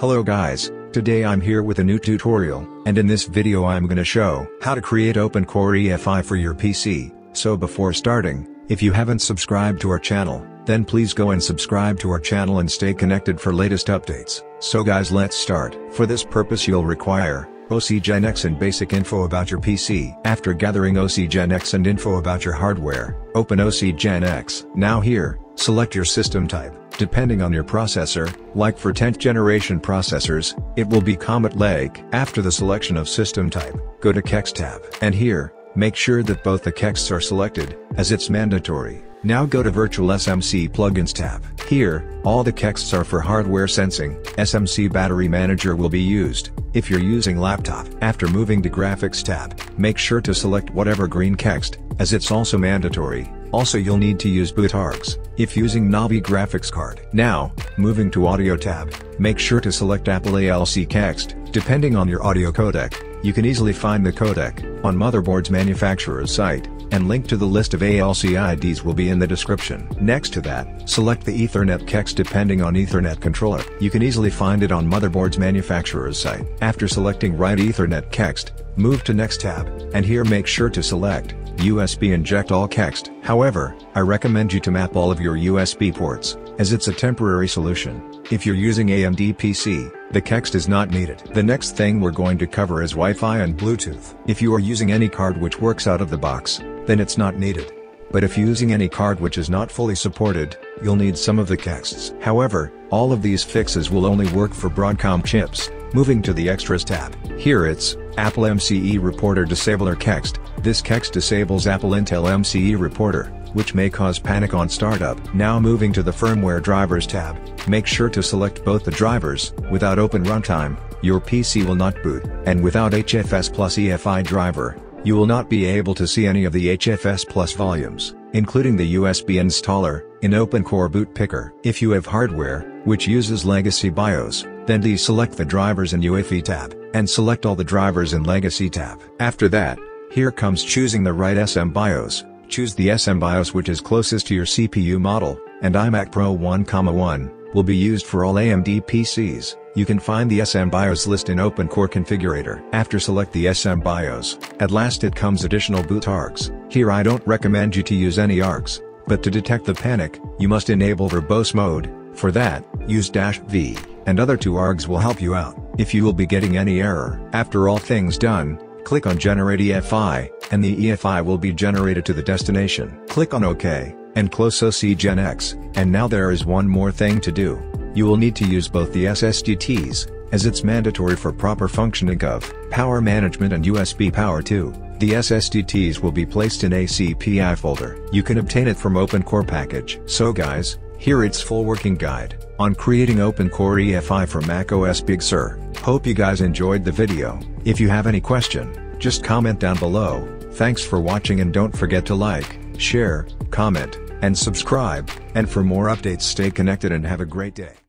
Hello guys, today I'm here with a new tutorial, and in this video I'm gonna show how to create OpenCore EFI for your PC, so before starting, if you haven't subscribed to our channel, then please go and subscribe to our channel and stay connected for latest updates. So guys let's start. For this purpose you'll require OCGenX and basic info about your PC. After gathering OCGenX and info about your hardware, open OCGenX. Now here, select your system type. Depending on your processor, like for 10th generation processors, it will be Comet Lake. After the selection of system type, go to KEX tab. And here, make sure that both the KEXs are selected, as it's mandatory. Now go to VirtualSMC Plugins tab. Here, all the kexts are for hardware sensing. SMCBatteryManager will be used, if you're using laptop. After moving to Graphics tab, make sure to select WhateverGreen kext, as it's also mandatory. Also you'll need to use boot args, if using Navi graphics card. Now, moving to Audio tab, make sure to select AppleALC kext, depending on your audio codec, you can easily find the codec, on motherboard's manufacturer's site, and link to the list of ALC IDs will be in the description. Next to that, select the Ethernet KEX depending on Ethernet controller. You can easily find it on motherboard's manufacturer's site. After selecting right Ethernet KEX, move to next tab, and here make sure to select USB inject all KEXt. However, I recommend you to map all of your USB ports, as it's a temporary solution. If you're using AMD PC, the KEXt is not needed. The next thing we're going to cover is Wi-Fi and Bluetooth. If you are using any card which works out of the box, then it's not needed. But if using any card which is not fully supported, you'll need some of the KEXts. However, all of these fixes will only work for Broadcom chips. Moving to the Extras tab, here it's, AppleMCEReporterDisabler KEXt. This KEXt disables Apple Intel MCE Reporter, which may cause panic on startup. Now moving to the Firmware Drivers tab, make sure to select both the drivers. Without OpenRuntime, your PC will not boot, and without HFS Plus EFI driver, you will not be able to see any of the HFS Plus volumes, including the USB installer, in OpenCore Boot Picker. If you have hardware, which uses legacy BIOS, then deselect the drivers in UEFI tab, and select all the drivers in Legacy tab. After that, here comes choosing the right SMBIOS, choose the SMBIOS which is closest to your CPU model, and iMac Pro 1,1, will be used for all AMD PCs. You can find the SMBIOS list in OpenCore Configurator. After select the SMBIOS, at last it comes additional boot args. Here I don't recommend you to use any args, but to detect the panic, you must enable verbose mode, for that, use dash V, and other two args will help you out, if you will be getting any error. After all things done, click on Generate EFI, and the EFI will be generated to the destination. Click on OK, and close OCGenX, and now there is one more thing to do. You will need to use both the SSDTs, as it's mandatory for proper functioning of power management and USB power too. The SSDTs will be placed in ACPI folder. You can obtain it from OpenCore package. So guys, here it's full working guide on creating OpenCore EFI for macOS Big Sur. Hope you guys enjoyed the video. If you have any question, just comment down below. Thanks for watching and don't forget to like, share, comment, and subscribe. And for more updates stay connected and have a great day.